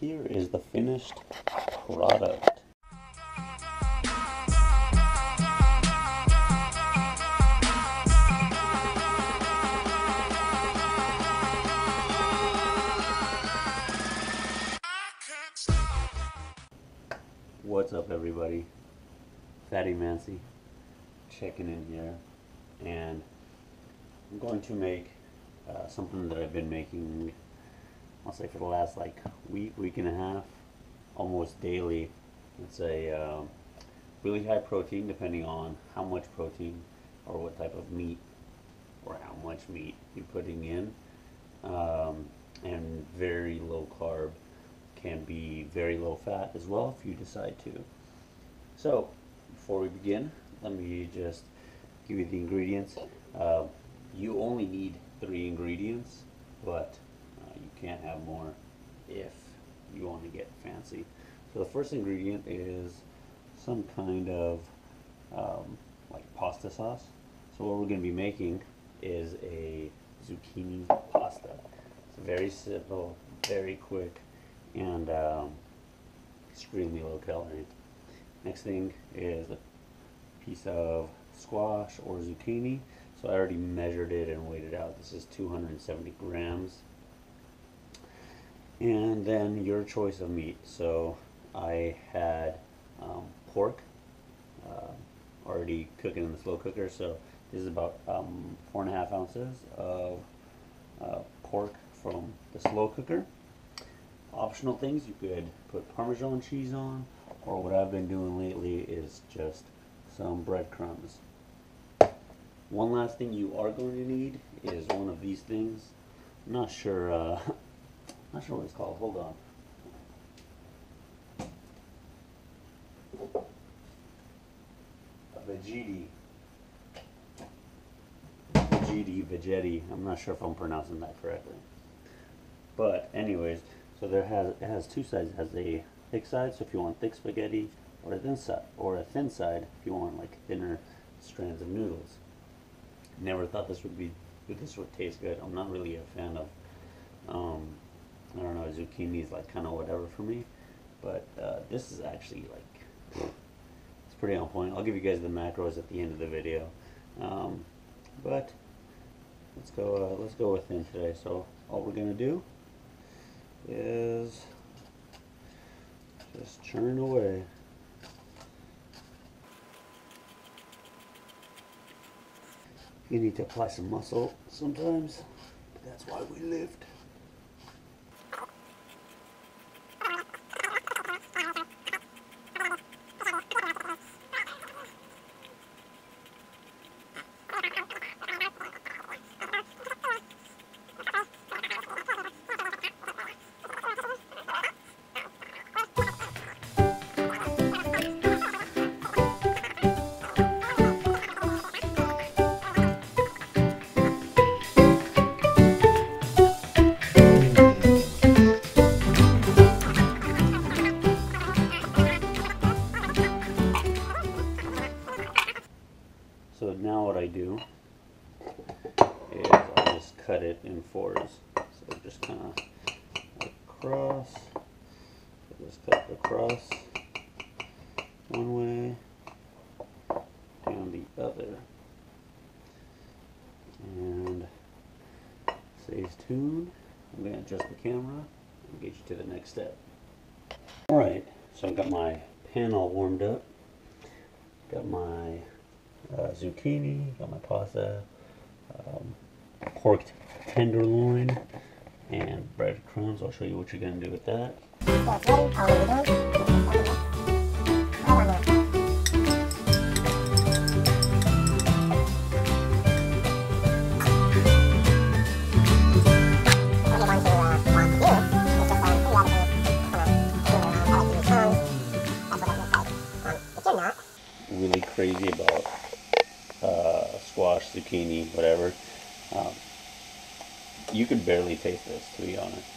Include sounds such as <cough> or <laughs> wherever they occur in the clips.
here is the finished product. What's up everybody? Fatty Mancy checking in here and I'm going to make uh, something that I've been making I'll say for the last like week, week and a half, almost daily. It's a um, really high protein depending on how much protein or what type of meat or how much meat you're putting in um, and very low carb can be very low fat as well if you decide to. So before we begin, let me just give you the ingredients. Uh, you only need three ingredients, but uh, can't have more if you want to get fancy. So the first ingredient is some kind of um, like pasta sauce. So what we're going to be making is a zucchini pasta. It's very simple, very quick, and um, extremely low calorie. Next thing is a piece of squash or zucchini. So I already measured it and weighed it out. This is 270 grams. And then your choice of meat. So I had um, pork uh, already cooking in the slow cooker. So this is about um, four and a half ounces of uh, pork from the slow cooker. Optional things you could put Parmesan cheese on, or what I've been doing lately is just some breadcrumbs. One last thing you are going to need is one of these things. I'm not sure, uh, <laughs> not sure what it's called. Hold on. A veggie. Veggie, veggetti. I'm not sure if I'm pronouncing that correctly. But anyways, so there has it has two sides. It has a thick side, so if you want thick spaghetti, or a thin side, or a thin side if you want like thinner strands of noodles. Never thought this would be this would taste good. I'm not really a fan of um, I don't know zucchini is like kind of whatever for me, but uh, this is actually like it's pretty on point. I'll give you guys the macros at the end of the video, um, but let's go uh, let's go with today. So all we're gonna do is just churn away. You need to apply some muscle sometimes. That's why we lift. In fours. So just kind of across, just cut across one way, down the other. And stays tuned. I'm going to adjust the camera and get you to the next step. Alright, so I've got my pan all warmed up. Got my uh, zucchini, got my pasta, um, pork tenderloin, and breadcrumbs. I'll show you what you're going to do with that. You could barely taste this, to be honest.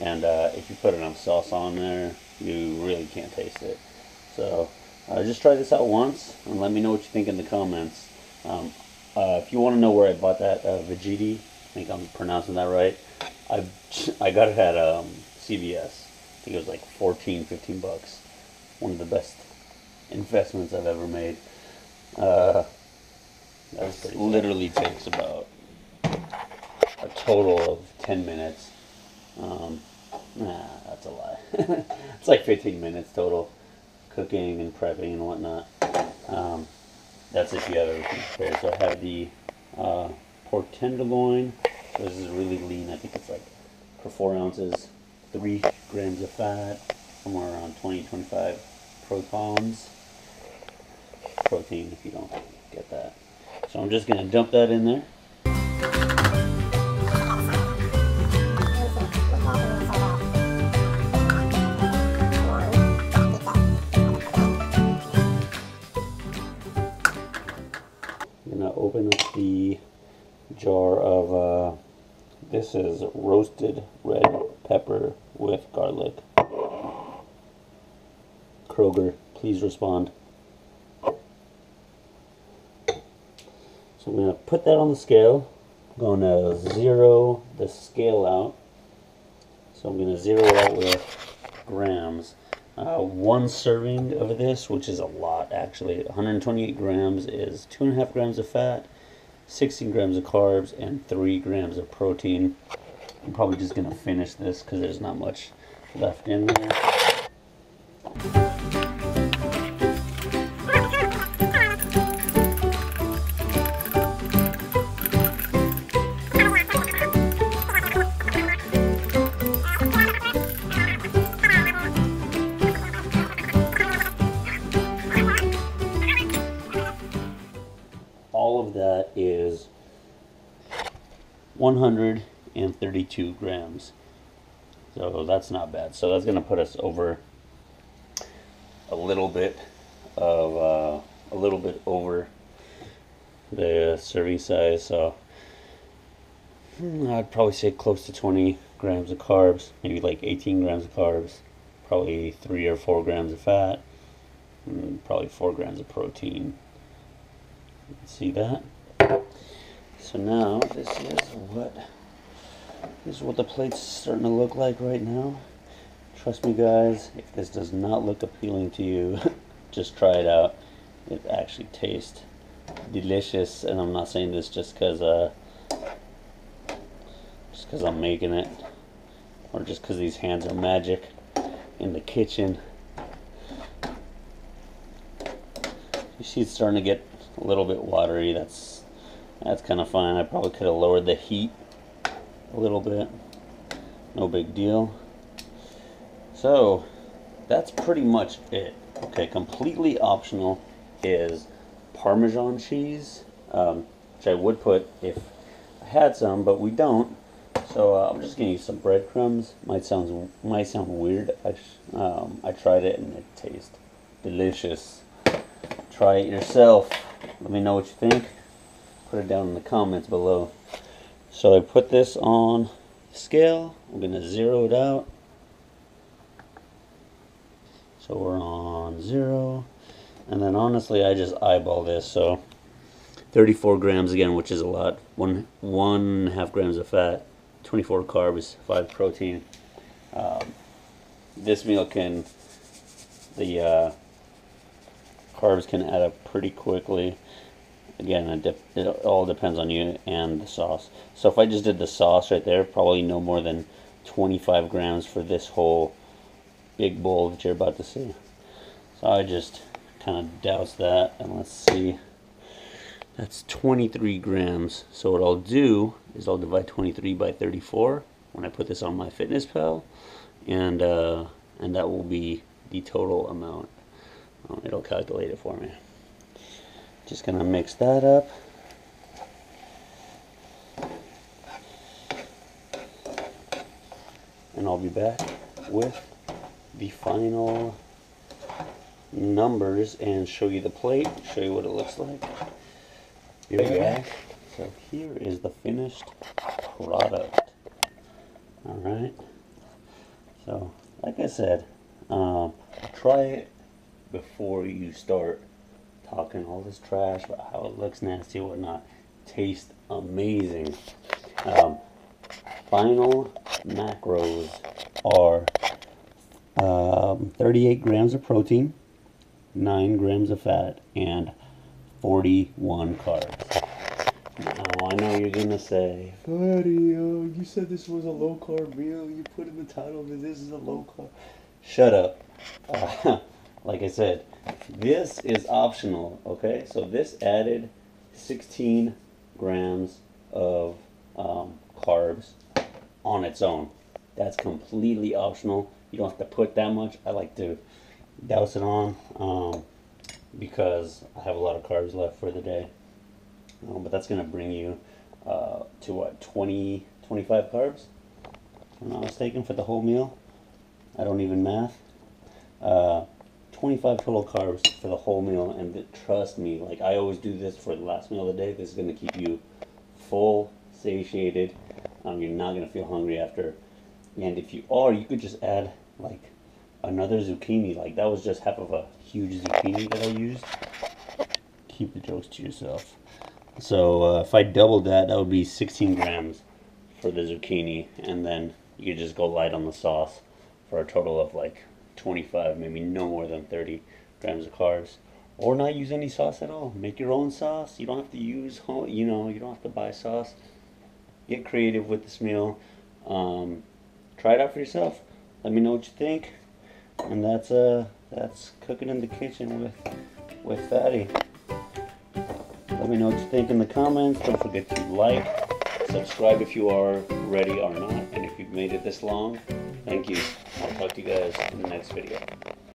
And uh, if you put enough sauce on there, you really can't taste it. So uh, just try this out once and let me know what you think in the comments. Um, uh, if you want to know where I bought that uh, Veggie, I think I'm pronouncing that right. I <laughs> I got it at um, CVS. think it was like 14, 15 bucks. One of the best investments I've ever made. Uh, that Literally takes about total of 10 minutes. Um, nah, that's a lie. <laughs> it's like 15 minutes total, cooking and prepping and whatnot. Um, that's if you have everything prepared. So I have the uh, pork tenderloin. So this is really lean. I think it's like for four ounces, three grams of fat, somewhere around 20, 25 protons. Protein, if you don't get that. So I'm just gonna dump that in there. Open the jar of uh, this is roasted red pepper with garlic. Kroger, please respond. So I'm gonna put that on the scale. I'm gonna zero the scale out. So I'm gonna zero out with grams. Uh, one serving of this, which is a lot actually, 128 grams is two and a half grams of fat, 16 grams of carbs, and three grams of protein. I'm probably just gonna finish this because there's not much left in there. 132 grams. So that's not bad. So that's going to put us over a little bit of uh, a little bit over the serving size. So hmm, I'd probably say close to 20 grams of carbs, maybe like 18 grams of carbs, probably three or four grams of fat, and probably four grams of protein. See that? So now this is what this is what the plate's starting to look like right now. Trust me guys, if this does not look appealing to you, <laughs> just try it out. It actually tastes delicious and I'm not saying this just because uh just because I'm making it or just because these hands are magic in the kitchen. You see it's starting to get a little bit watery. That's that's kind of fine. I probably could have lowered the heat a little bit. No big deal. So that's pretty much it. Okay, completely optional is Parmesan cheese, um, which I would put if I had some, but we don't. So uh, I'm just gonna use some breadcrumbs. Might sound might sound weird. I um, I tried it and it tastes delicious. Try it yourself. Let me know what you think. Put it down in the comments below. So I put this on scale. I'm gonna zero it out. So we're on zero. And then honestly, I just eyeball this. So 34 grams again, which is a lot. One one and a half grams of fat, 24 carbs, five protein. Um, this meal can the uh, carbs can add up pretty quickly. Again, it, dep- it all depends on you and the sauce. So if I just did the sauce right there, probably no more than 25 grams for this whole big bowl that you're about to see. So I just kind of douse that and let's see. That's 23 grams. So what I'll do is I'll divide 23 by 34 when I put this on MyFitnessPal and uh, and that will be the total amount. Um, it'll calculate it for me. Just gonna mix that up. And I'll be back with the final numbers and show you the plate, show you what it looks like. Here we go. So here is the finished product. Alright. So, like I said, um, try it before you start talking all this trash about how it looks nasty whatnot. Tastes amazing. Um, final macros are um, 38 grams of protein, 9 grams of fat, and 41 carbs. Now, I know you're gonna say, Buddy, uh, you said this was a low carb meal. You put in the title that this is a low carb. Shut up. Uh, <laughs> like I said, this is optional, okay? So this added 16 grams of um, carbs on its own. That's completely optional. You don't have to put that much. I like to douse it on um, because I have a lot of carbs left for the day. Um, but that's going to bring you uh, to what, 20, 25 carbs? If I'm not mistaken for the whole meal. I don't even math. Uh, 25 total carbs for the whole meal and trust me like i always do this for the last meal of the day. This is going to keep you full satiated. Um, you're not going to feel hungry after. And if you are you could just add like another zucchini. Like that was just half of a huge zucchini that i used. Keep the jokes to yourself. So uh, if i doubled that that would be 16 grams for the zucchini and then you just go light on the sauce for a total of like 25, maybe no more than 30 grams of carbs. Or not use any sauce at all. Make your own sauce. You don't have to use, you know, you don't have to buy sauce. Get creative with this meal. Um, try it out for yourself. Let me know what you think. And that's uh, that's cooking in the kitchen with with Fatty. Let me know what you think in the comments. Don't forget to like, subscribe if you are ready or not, and if you've made it this long, thank you. Talk to you guys in the next video.